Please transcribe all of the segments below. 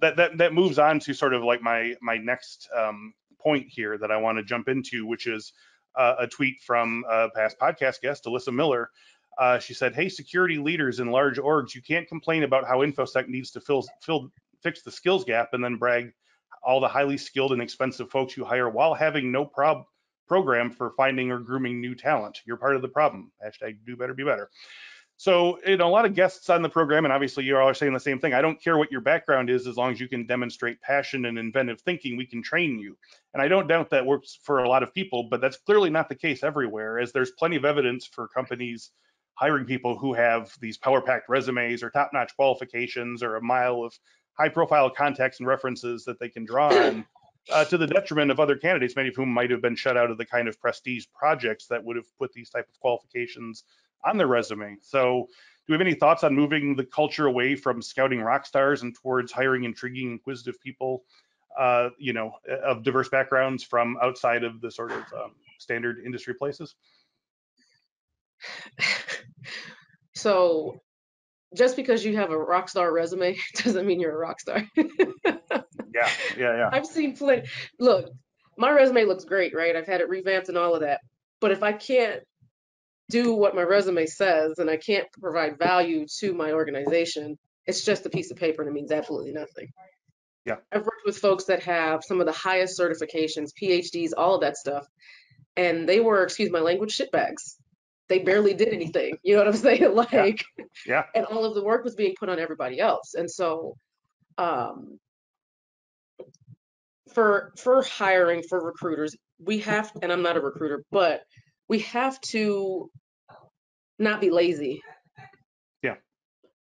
that that that moves on to sort of like my my next um, point here that I want to jump into, which is uh, a tweet from a past podcast guest, Alyssa Miller. Uh, she said, "Hey, security leaders in large orgs, you can't complain about how infosec needs to fill, fill fix the skills gap and then brag all the highly skilled and expensive folks you hire while having no prob program for finding or grooming new talent. You're part of the problem. Hashtag do better, be better. So, you know, a lot of guests on the program, and obviously you all are saying the same thing. I don't care what your background is, as long as you can demonstrate passion and inventive thinking, we can train you. And I don't doubt that works for a lot of people, but that's clearly not the case everywhere, as there's plenty of evidence for companies hiring people who have these power packed resumes or top notch qualifications or a mile of high profile contacts and references that they can draw on. Uh, to the detriment of other candidates, many of whom might have been shut out of the kind of prestige projects that would have put these type of qualifications on their resume. So, do we have any thoughts on moving the culture away from scouting rock stars and towards hiring intriguing, inquisitive people, uh, you know, of diverse backgrounds from outside of the sort of um, standard industry places? so, just because you have a rock star resume doesn't mean you're a rock star. yeah, yeah, yeah. I've seen plenty. Look, my resume looks great, right? I've had it revamped and all of that. But if I can't do what my resume says and I can't provide value to my organization, it's just a piece of paper and it means absolutely nothing. Yeah. I've worked with folks that have some of the highest certifications, PhDs, all of that stuff, and they were, excuse my language, shitbags. They barely did anything. You know what I'm saying? Like, yeah. yeah. And all of the work was being put on everybody else. And so, um, for for hiring for recruiters, we have, and I'm not a recruiter, but we have to not be lazy. Yeah.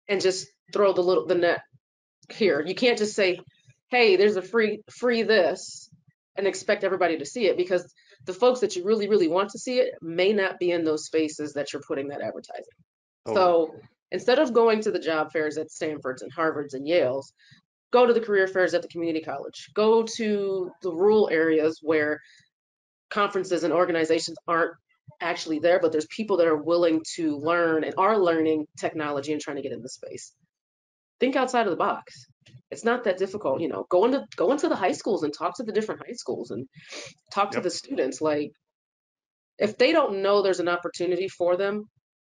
And just throw the little the net here. You can't just say, "Hey, there's a free free this," and expect everybody to see it because the folks that you really really want to see it may not be in those spaces that you're putting that advertising. Oh. So instead of going to the job fairs at Stanford's and Harvard's and Yale's, go to the career fairs at the community college. Go to the rural areas where conferences and organizations aren't actually there, but there's people that are willing to learn and are learning technology and trying to get in the space. Think outside of the box. It's not that difficult, you know. Go into go into the high schools and talk to the different high schools and talk yep. to the students. Like, if they don't know there's an opportunity for them,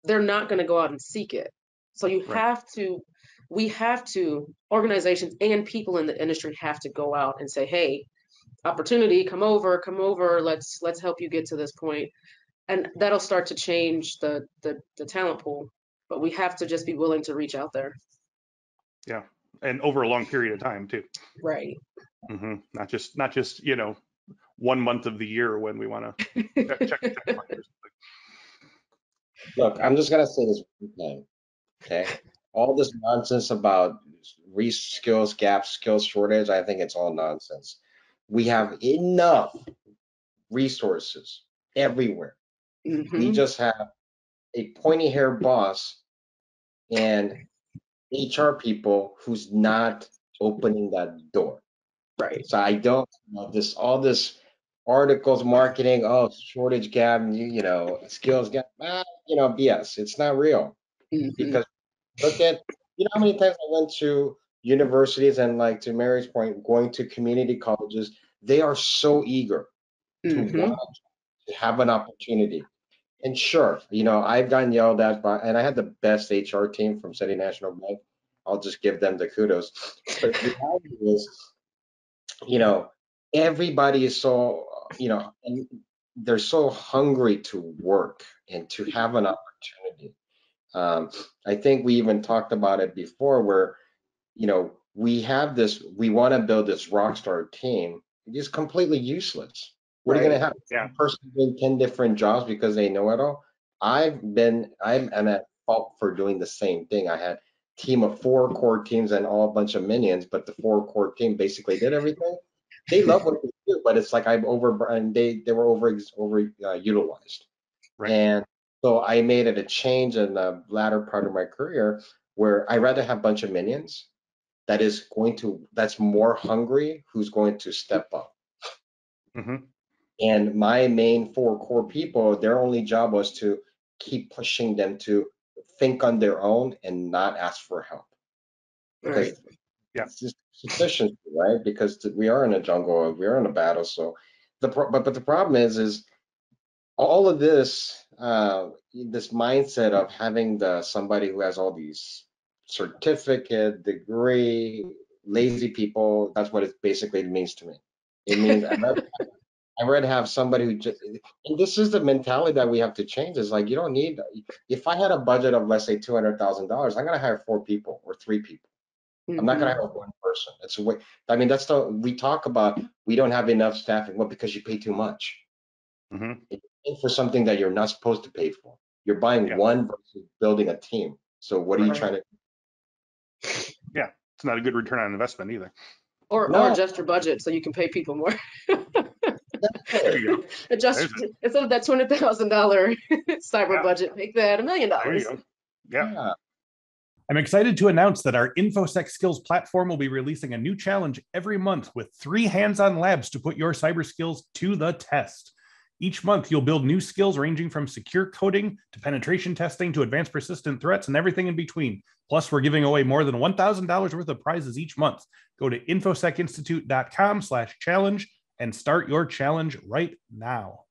they're not going to go out and seek it. So you right. have to, we have to, organizations and people in the industry have to go out and say, hey, opportunity, come over, come over, let's let's help you get to this point and that'll start to change the, the the talent pool but we have to just be willing to reach out there. Yeah and over a long period of time too. Right. Mm-hmm. not just not just you know one month of the year when we want to check, check, check look i'm just going to say this one thing okay? All this nonsense about re skills gap skills shortage i think it's all nonsense. We have enough resources everywhere Mm-hmm. We just have a pointy hair boss and HR people who's not opening that door. Right. So I don't you know this all this articles marketing, oh shortage gap, you, you know, skills gap, ah, you know, BS. It's not real. Mm-hmm. Because look at you know how many times I went to universities and like to Mary's point, going to community colleges, they are so eager mm-hmm. to want have an opportunity. And sure, you know, I've gotten yelled at by, and I had the best HR team from City National Bank. I'll just give them the kudos. But the reality is, you know, everybody is so, you know, and they're so hungry to work and to have an opportunity. Um, I think we even talked about it before where, you know, we have this, we want to build this rock star team. It's completely useless. What right. are you going to have? Yeah. person doing 10 different jobs because they know it all? I've been, I'm, I'm at fault for doing the same thing. I had team of four core teams and all a bunch of minions, but the four core team basically did everything. They love what they do, but it's like I'm over, and they, they were over, over uh, utilized. Right. And so I made it a change in the latter part of my career where I rather have a bunch of minions that is going to, that's more hungry, who's going to step up. Mm-hmm. And my main four core people, their only job was to keep pushing them to think on their own and not ask for help. Because Yeah. It's just sufficient, right? Because we are in a jungle, we are in a battle. So the pro- but but the problem is is all of this uh, this mindset of having the somebody who has all these certificate, degree, lazy people. That's what it basically means to me. It means I'd rather, I'd have somebody who just. And this is the mentality that we have to change. Is like you don't need. If I had a budget of let's say two hundred thousand dollars, I'm gonna hire four people or three people. I'm not gonna Mhm. hire one person. It's a way. I mean, that's the we talk about. We don't have enough staffing. Well, because you pay too much. hmm Pay for something that you're not supposed to pay for. You're buying Yeah. one versus building a team. So what are you Right. trying to? Yeah, it's not a good return on investment either. Or, or adjust your budget so you can pay people more. There you go. Adjust, There's instead of that twenty thousand dollar cyber Yeah. budget, make that a million dollars. Yeah. Yeah. I'm excited to announce that our InfoSec Skills platform will be releasing a new challenge every month with three hands on labs to put your cyber skills to the test. Each month, you'll build new skills ranging from secure coding to penetration testing to advanced persistent threats and everything in between. Plus, we're giving away more than $1,000 worth of prizes each month. Go to infosecinstitute.com slash challenge and start your challenge right now.